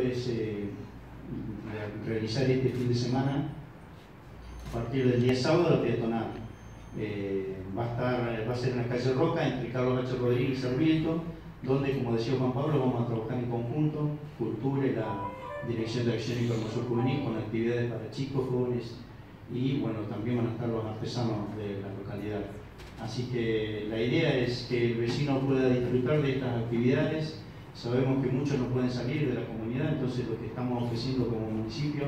es eh, realizar este fin de semana a partir del día sábado peatonal. Eh, va, a estar, va a ser en la calle Roca entre Carlos H. Rodríguez y Sarmiento, donde, como decía Juan Pablo, vamos a trabajar en conjunto, Cultura y la Dirección de Acción y Juvenil, con actividades para chicos, jóvenes y bueno, también van a estar los artesanos de la localidad. Así que la idea es que el vecino pueda disfrutar de estas actividades Sabemos que muchos no pueden salir de la comunidad, entonces lo que estamos ofreciendo como municipio,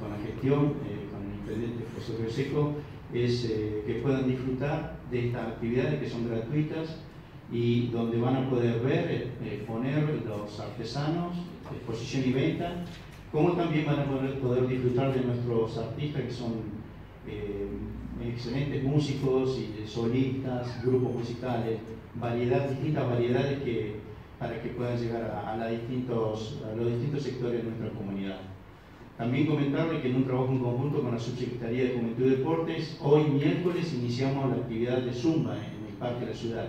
con la gestión, eh, con el intendente José Seco, es eh, que puedan disfrutar de estas actividades que son gratuitas y donde van a poder ver, eh, exponer los artesanos, exposición y venta, como también van a poder, poder disfrutar de nuestros artistas que son excelentes músicos y solistas, grupos musicales, variedad, distintas variedades que para que puedan llegar a, distintos, a los distintos sectores de nuestra comunidad. También comentarle que en un trabajo en conjunto con la Subsecretaría de Juventud y Deportes, hoy miércoles iniciamos la actividad de Zumba en el Parque de la Ciudad,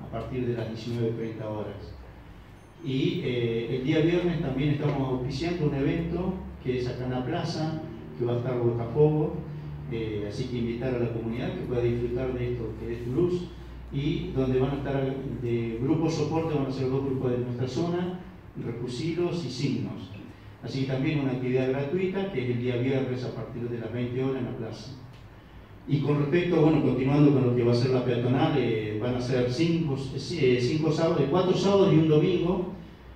a partir de las 19.30 horas. Y eh, el día viernes también estamos auspiciando un evento que es acá en la plaza, que va a estar Botafogo, eh, así que invitar a la comunidad que pueda disfrutar de esto que es Luz y donde van a estar de grupo soporte, van a ser dos grupos de nuestra zona, recursilos y signos. Así que también una actividad gratuita que es el día viernes a partir de las 20 horas en la plaza. Y con respecto, bueno, continuando con lo que va a ser la peatonal, eh, van a ser cinco, eh, cinco sábados, cuatro sábados y un domingo,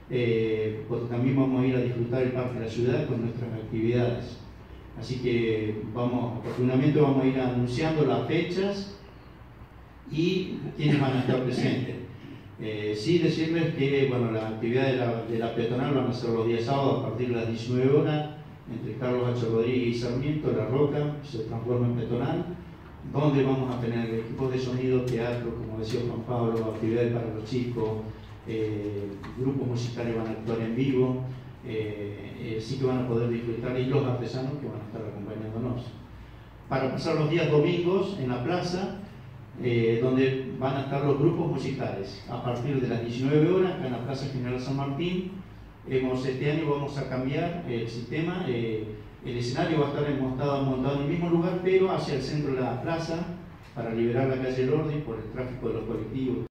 eh, porque también vamos a ir a disfrutar el Parque de la Ciudad con nuestras actividades. Así que vamos, oportunamente vamos a ir anunciando las fechas y quiénes van a estar presentes. Eh, sí decirles que bueno, las actividades de la, de la, peatonal van a ser los días sábados a partir de las 19 horas entre Carlos H. Rodríguez y Sarmiento, La Roca, se transforma en peatonal, donde vamos a tener equipos de sonido, teatro, como decía Juan Pablo, actividades para los chicos, eh, grupos musicales van a actuar en vivo, eh, sí que van a poder disfrutar y los artesanos que van a estar acompañándonos. Para pasar los días domingos en la plaza, eh, donde van a estar los grupos musicales. A partir de las 19 horas, en la Plaza General San Martín, hemos, este año vamos a cambiar el sistema. Eh, el escenario va a estar montado, en el mismo lugar, pero hacia el centro de la plaza, para liberar la calle del orden por el tráfico de los colectivos.